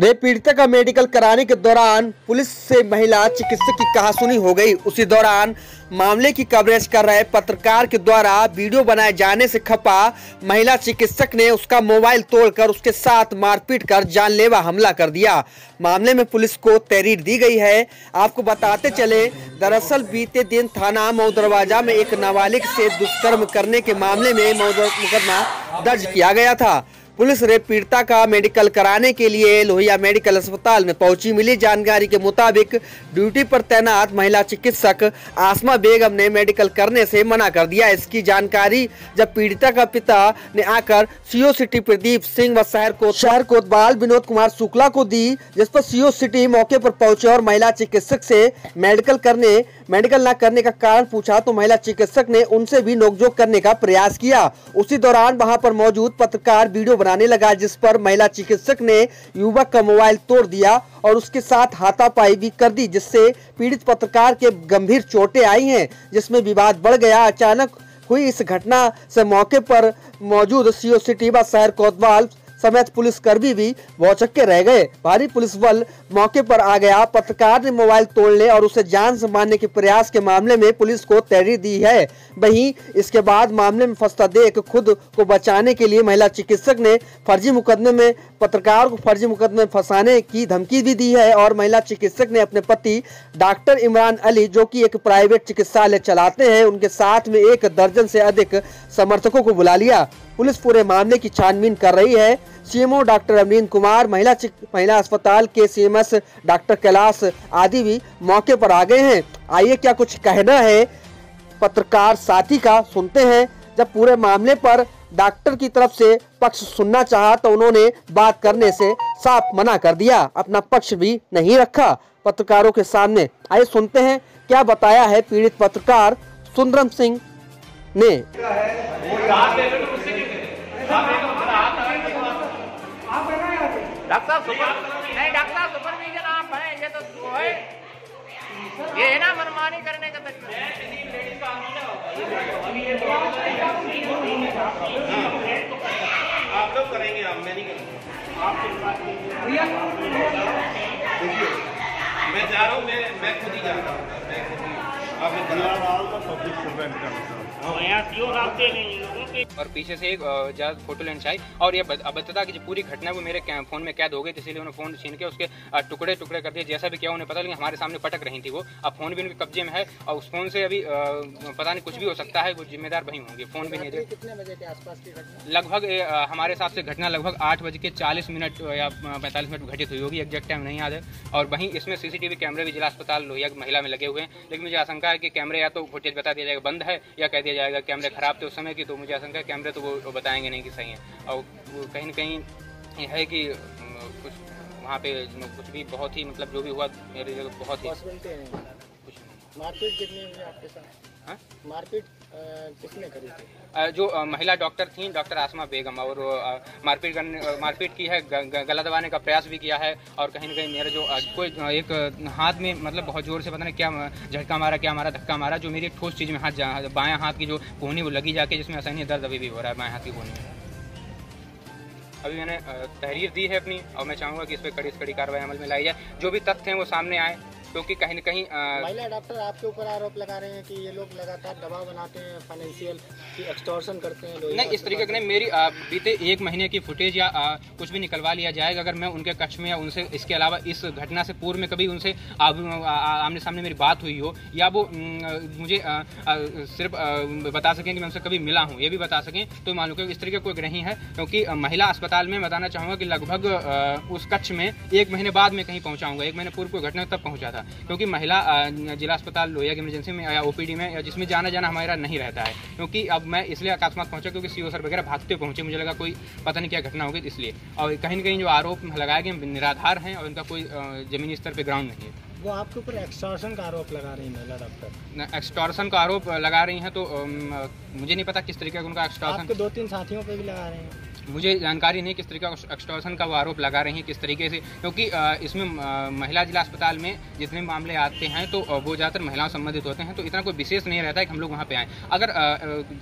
Rape पीड़िता का medical कराने के दौरान पुलिस से महिला चिकित्सक की कहासुनी हो गई। उसी दौरान मामले की कवरेज कर रहे पत्रकार के द्वारा वीडियो बनाए जाने से खपा महिला चिकित्सक ने उसका मोबाइल तोड़कर उसके साथ मारपीट कर जानलेवा हमला कर दिया। मामले में पुलिस को तहरीर दी गई है। आपको बताते चले, दरअसल बीते दिन थाना मऊ दरवाज़ा में एक नाबालिग से दुष्कर्म करने के मामले में मुकदमा दर्ज किया गया था। पुलिस रेप पीड़िता का मेडिकल कराने के लिए लोहिया मेडिकल अस्पताल में पहुँची। मिली जानकारी के मुताबिक ड्यूटी पर तैनात महिला चिकित्सक आसमा बेगम ने मेडिकल करने से मना कर दिया। इसकी जानकारी जब पीड़िता का पिता ने आकर सीओ सिटी प्रदीप सिंह व शहर को शहर कोतवाल विनोद कुमार शुक्ला को दी, जिस पर सीओ सिटी मौके पर पहुँचे और महिला चिकित्सक से मेडिकल करने मेडिकल न करने का कारण पूछा तो महिला चिकित्सक ने उनसे भी नोकझोंक करने का प्रयास किया। उसी दौरान वहाँ पर मौजूद पत्रकार वीडियो बनाने लगा, जिस पर महिला चिकित्सक ने युवक का मोबाइल तोड़ दिया और उसके साथ हाथापाई भी कर दी, जिससे पीड़ित पत्रकार के गंभीर चोटें आई हैं, जिसमें विवाद बढ़ गया। अचानक हुई इस घटना से मौके पर मौजूद सीओ सिटीबा शहर कोतवाल समेत पुलिस कर्मी भी भौचक्के रह गए। भारी पुलिस बल मौके पर आ गया। पत्रकार ने मोबाइल तोड़ने और उसे जान से मारने के प्रयास के मामले में पुलिस को तहरीर दी है। वहीं इसके बाद मामले में फंसता देख खुद को बचाने के लिए महिला चिकित्सक ने फर्जी मुकदमे में पत्रकार को फर्जी मुकदमे में फंसाने की धमकी भी दी है और महिला चिकित्सक ने अपने पति डॉक्टर इमरान अली, जो की एक प्राइवेट चिकित्सालय चलाते हैं, उनके साथ में एक दर्जन से अधिक समर्थकों को बुला लिया। पुलिस पूरे मामले की छानबीन कर रही है। सीएमओ डॉक्टर अमरीन कुमार, महिला महिला अस्पताल के सीएमएस डॉक्टर कैलाश आदि भी मौके पर आ गए हैं। आइए क्या कुछ कहना है? पत्रकार साथी का सुनते हैं। जब पूरे मामले पर डॉक्टर की तरफ़ से पक्ष सुनना चाहा तो उन्होंने बात करने से साफ़ मना कर दिया। अपना पक्ष भी नहीं रखा पत्रकारों के सामने। आइए सुनते हैं क्या बताया है पीड़ित पत्रकार सुंदरम सिंह ने। डॉक्टर साहब सुपर नहीं डॉक्टर साहब सुपरविजन आप हैं ये तो है। ये है ना मनमानी करने का आप लोग करेंगे आप मैं नहीं करूँगा। देखिए मैं जा रहा हूँ मैं मैं खुद ही जा रहा हूँ। मैं खुद ही आप करा पब्लिक सर्वेंट का और पीछे से एक ज़्यादा फ़ोटो लेना चाहिए और ये बत- बता कि जो पूरी घटना वो मेरे फ़ोन में कैद हो गई इसीलिए उन्होंने फ़ोन छीन के उसके टुकड़े टुकड़े कर दिए। जैसा भी किया उन्हें पता लेकिन हमारे सामने पटक रही थी वो। अब फ़ोन भी उनके कब्जे में है और उस फ़ोन से अभी पता नहीं कुछ भी हो सकता है वो जिम्मेदार वही होंगे। फ़ोन भी नहीं कितने बजे के आसपास की घटना? लगभग हमारे हिसाब से घटना लगभग आठ बज के चालीस मिनट या पैंतालीस मिनट घटित हुई होगी एग्जैक्ट टाइम नहीं याद है। और वहीं इसमें सीसीटीवी कैमरे भी जिला अस्पताल लोहिया महिला में लगे हुए हैं। लेकिन मुझे आशंका है कि कैमरे या तो फुटेज बता दिया जाएगा बंद है या कह दिया जाएगा कैमरे खराब थे उस समय की तो मुझे आशंका कैमरे तो वो बताएँगे नहीं कि सही है। और कहीं ना कहीं ये है कि कुछ वहाँ पे कुछ भी बहुत ही मतलब जो भी हुआ मेरी जगह बहुत ही मारपीट कितनी हुई आपके साथ? हाँ? मारपीट किसने करी जो महिला डॉक्टर थी, डॉक्टर आसमा बेगम, और मारपीट मारपीट की है गला दबाने का प्रयास भी किया है, और कहीं ना कहीं मेरा जो कोई एक हाथ में मतलब बहुत ज़ोर से पता नहीं क्या झटका मारा, क्या मारा, धक्का मारा, जो मेरी एक ठोस चीज़ में हाथ बायां हाथ की जो कोहनी, वो लगी जाके, जिसमें असहनीय दर्द अभी भी हो रहा है बाएँ हाथ की कोहनी। में अभी मैंने तहरीर दी है अपनी, और मैं चाहूँगा कि इस पर कड़ी से कड़ी कार्रवाई अमल में लाई जाए। जो भी तथ्य हैं वो सामने आए क्योंकि कहीं ना कहीं महिला डॉक्टर आपके ऊपर आरोप लगा रहे हैं कि ये लोग लगातार दबाव बनाते हैं फाइनेंशियल की एक्सटॉर्शन करते हैं नहीं इस तरीके का नहीं मेरी बीते एक महीने की फुटेज या आ, कुछ भी निकलवा लिया जाएगा अगर मैं उनके कक्ष में या उनसे इसके अलावा इस घटना से पूर्व में कभी उनसे आमने सामने मेरी बात हुई हो या वो मुझे आ, आ, सिर्फ़ बता सकें कि मैं उनसे कभी मिला हूँ ये भी बता सकें तो मालूम कि इस तरीके का कोई नहीं है क्योंकि महिला अस्पताल में बताना चाहूँगा कि लगभग उस कक्ष में एक महीने बाद में कहीं पहुँचाऊँगा एक महीने पूर्व कोई घटना तब पहुँचा था। क्योंकि महिला जिला अस्पताल लोहिया की इमरजेंसी में या ओपीडी में या जिसमें जाना जाना हमारा नहीं रहता है। क्योंकि अब मैं इसलिए अकस्मात पहुँचा क्योंकि सीओ सर वगैरह भागते पहुँचे मुझे लगा कोई पता नहीं क्या घटना होगी इसलिए। और कहीं ना कहीं जो आरोप लगाए गए निराधार हैं और इनका कोई जमीनी स्तर पर ग्राउंड नहीं है। वो आपके ऊपर एक्सटॉर्शन का आरोप लगा रही है डॉक्टर एक्सटॉर्सन का आरोप लगा रही हैं तो मुझे नहीं पता किस तरीके का उनका एक्सटॉर्सन दो तीन साथियों पे भी लगा रहे हैं। मुझे जानकारी नहीं किस तरीके का एक्सटॉर्शन का वो आरोप लगा रही हैं, किस तरीके से, क्योंकि इसमें महिला जिला अस्पताल में जितने मामले आते हैं तो वो ज़्यादातर महिलाओं संबंधित होते हैं तो इतना कोई विशेष नहीं रहता है कि हम लोग वहाँ पे आएँ। अगर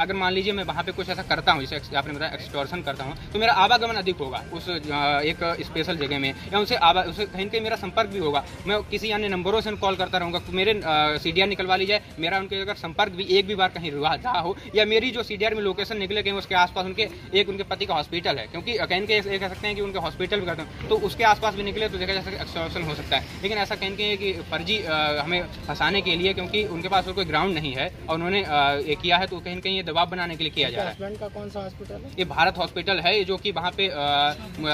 अगर मान लीजिए मैं वहाँ पे कुछ ऐसा करता हूँ, जैसे आपने बताया एक्सटॉर्शन करता हूँ तो मेरा आवागमन अधिक होगा उस एक स्पेशल जगह में, या उनसे आवा उसे कहीं कहीं मेरा संपर्क भी होगा। मैं किसी अन्य नंबरों से कॉल करता रहूँगा मेरे सीडीआर निकलवा ली जाए, मेरा उनके अगर संपर्क भी एक भी बार कहीं रहा हो, या मेरी जो सीडीआर में लोकेशन निकले कहीं उसके आसपास उनके, एक उनके पति का हॉस्पिटल है क्योंकि कहीं के ये कह सकते हैं कि उनके हॉस्पिटल भी करते हैं तो उसके आसपास भी निकले तो देखा जा सकता एक्सटॉर्शन हो सकता है। लेकिन ऐसा कहीं कहीं कि फर्जी हमें फंसाने के लिए क्योंकि उनके पास कोई ग्राउंड नहीं है और उन्होंने ये किया है तो कहीं कहीं ये दबाव बनाने के लिए किया जा रहा है। हस्बैंड का कौन सा हॉस्पिटल है? ये भारत हॉस्पिटल है जो कि वहाँ पे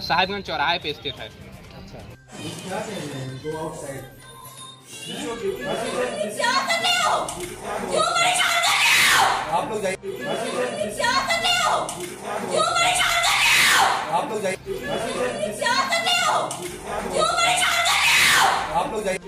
साहिबगंज चौराहे पे स्थित है। आप लोग जाइए। आप लोग जाइए आप लोग जाइए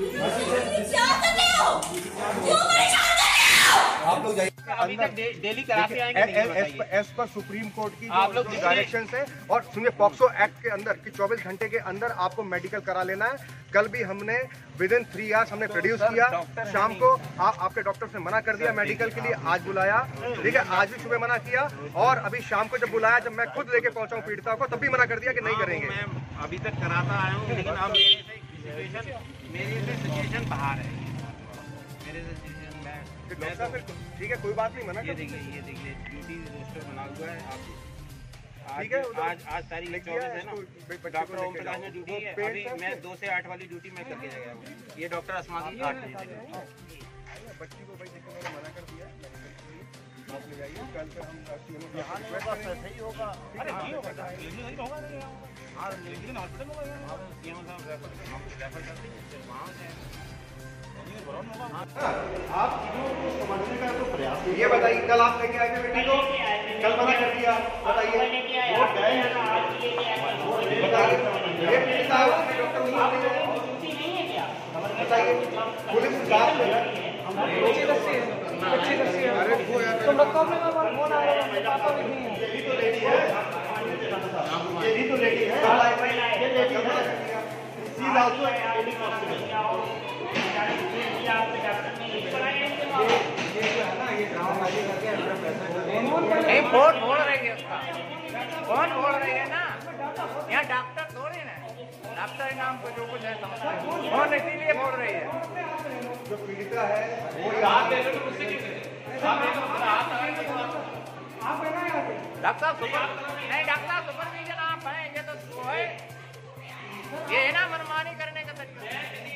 अभी तक डेली कराते आएँगे। एज पर सुप्रीम कोर्ट की आप लोग डायरेक्शन है और सुनिए पॉक्सो एक्ट के अंदर कि 24 घंटे के अंदर आपको मेडिकल करा लेना है। कल भी हमने विद इन थ्री आवर्स हमने प्रोड्यूस किया। शाम को आ, आपके डॉक्टर से मना कर दिया मेडिकल के लिए आज बुलाया। ठीक है आज भी सुबह मना किया और अभी शाम को जब बुलाया जब मैं खुद लेके पहुँचा हूँ पीड़िता को तब भी मना कर दिया कि नहीं करेंगे। अभी तक कराता आया हूँ लेकिन अब मेरे से बाहर है। ठीक है कोई बात नहीं मना ये कर देखिए ये देखिए ड्यूटी रोस्टर बना हुआ है आप आज ठीक है, आज आज तारीख चौबीस है, है ना। इसको बच्चे को डॉक्टर ओम प्रकाश ने ड्यूटी है अभी मैं दो से आठ वाली ड्यूटी मैं करके गया हूँ। ये डॉक्टर आसमान आठ बच्ची को भाई देखो मैंने मना कर दिया। medical आप ले जाइए कल से हम CMO से request करेंगे। सही होगा। अरे नहीं होगा नहीं होगा हाँ लेकिन हॉस्पिटल होगा। आप साहब रेफर करते हैं। वहाँ से ये बताइए कल आप लेके आए थे बेटी को? कल मना कर दिया बताइए। बताइए ये पीड़िता है, होते हैं। पुलिस जाँच है। अरे वो यार तुम लोग कब लगा बार फ़ोन आया पापा भी नहीं है। यही तो लेडी है। तो लेडी है। ये लेडी है। सी इज़ आल्सो नहीं, फ़ोन फोड़ रही है उसका। फ़ोन फोड़ रही है ना। यहाँ डॉक्टर थोड़ी ना डॉक्टर नाम को जो कुछ है समझता है। फ़ोन इसीलिए फोड़ रही है। जो पीड़िता है वो डॉक्टर सुपर नहीं, डॉक्टर सुपरविजन आप हैं, ये तो है। ये ना मनमानी करने का तरीका।